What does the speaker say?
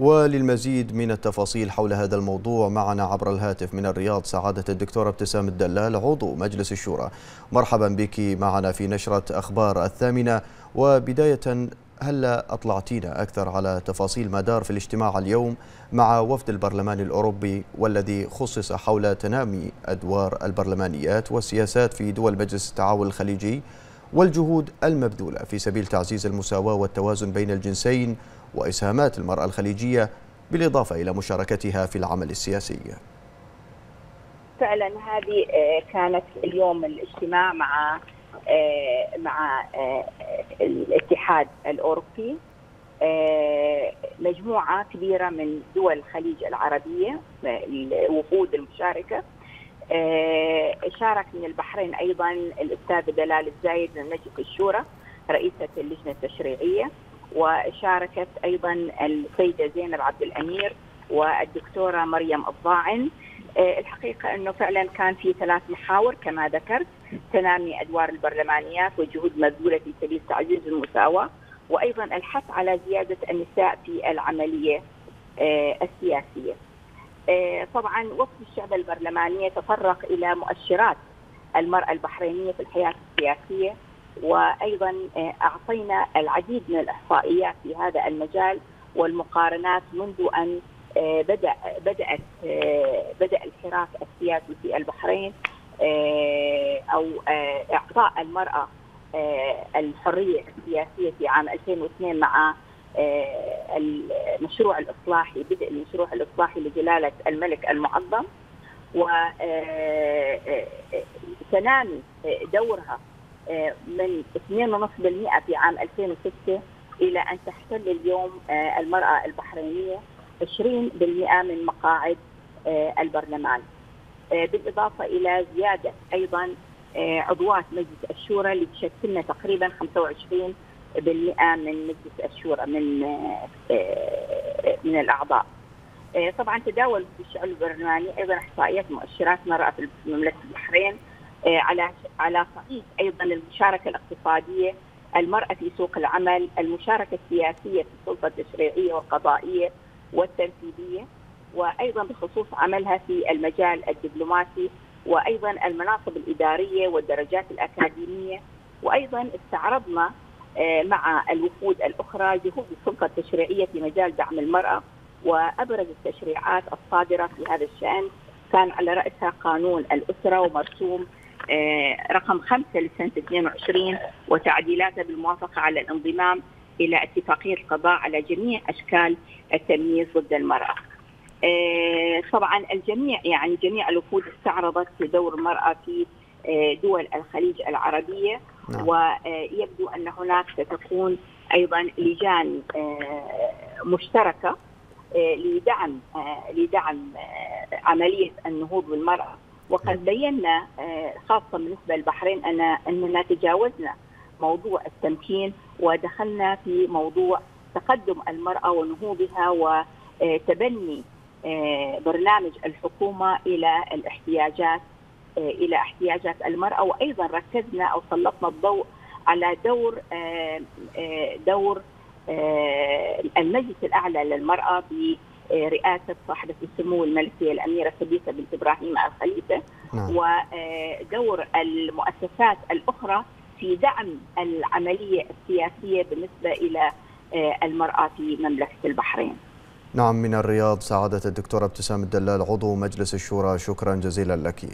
وللمزيد من التفاصيل حول هذا الموضوع معنا عبر الهاتف من الرياض سعادة الدكتورة ابتسام الدلال عضو مجلس الشورى. مرحبا بك معنا في نشرة أخبار الثامنة. وبداية هلا أطلعتينا أكثر على تفاصيل ما دار في الاجتماع اليوم مع وفد البرلمان الأوروبي والذي خصص حول تنامي أدوار البرلمانيات والسياسات في دول مجلس التعاون الخليجي؟ والجهود المبذولة في سبيل تعزيز المساواة والتوازن بين الجنسين وإسهامات المرأة الخليجية بالإضافة إلى مشاركتها في العمل السياسي. فعلا هذه كانت اليوم الاجتماع مع مع الاتحاد الأوروبي. مجموعة كبيرة من دول الخليج العربية الوفود المشاركة. شارك من البحرين أيضا الأستاذ دلال الزايد من مجلس الشورى رئيسة اللجنة التشريعية وشاركت أيضا السيدة زينب عبد الأمير والدكتورة مريم الضاعن الحقيقة إنه فعلا كان في ثلاث محاور كما ذكرت تنامي أدوار البرلمانيات وجهود مبذولة في سبيل تعزيز المساواة وأيضا الحث على زيادة النساء في العملية السياسية. طبعا وفد الشعب البرلمانيه تطرق إلى مؤشرات المرأة البحرينية في الحياة السياسية وأيضا أعطينا العديد من الإحصائيات في هذا المجال والمقارنات منذ أن بدأ بدأت بدأ الحراك السياسي في البحرين أو إعطاء المرأة الحرية السياسية في عام 2002 مع المشروع الإصلاحي بدء المشروع الإصلاحي لجلالة الملك المعظم وتنامي دورها من 2.5% في عام 2006 إلى أن تحتل اليوم المرأة البحرينية 20% من مقاعد البرلمان. بالإضافة إلى زيادة أيضا عضوات مجلس الشورى اللي تشكلنا تقريبا 25% من مجلس الشورى من من الأعضاء. طبعا تداول الشعب البرلماني أيضا إحصائيات مؤشرات مرأة في مملكة البحرين على على صعيد أيضا المشاركة الاقتصادية، المرأة في سوق العمل، المشاركة السياسية في السلطة التشريعية والقضائية والتنفيذية، وأيضا بخصوص عملها في المجال الدبلوماسي وأيضا المناصب الإدارية والدرجات الأكاديمية وأيضا استعرضنا مع الوفود الأخرى جهود السلطة التشريعية في مجال دعم المرأة وأبرز التشريعات الصادرة في هذا الشأن كان على رأسها قانون الأسرة ومرسوم رقم خمسة لسنة 22 وتعديلاته بالموافقة على الانضمام إلى اتفاقية القضاء على جميع أشكال التمييز ضد المرأة. طبعا الجميع يعني جميع الوفود استعرضت دور المرأة في دول الخليج العربية نعم. ويبدو أن هناك ستكون أيضا لجان مشتركة لدعم لدعم عملية النهوض بالمرأة وقد بينا خاصة بالنسبة للبحرين أن اننا تجاوزنا موضوع التمكين ودخلنا في موضوع تقدم المرأة ونهوضها وتبني برنامج الحكومة إلى الاحتياجات إلى احتياجات المرأة وأيضا ركزنا أو سلطنا الضوء على دور دور المجلس الأعلى للمرأة برئاسة صاحبة السمو الملكيه الأميرة سبيسه بنت إبراهيم الخليفة نعم. ودور المؤسسات الأخرى في دعم العملية السياسية بالنسبة إلى المرأة في مملكة البحرين. نعم من الرياض سعادة الدكتورة ابتسام الدلال عضو مجلس الشورى شكرا جزيلا لك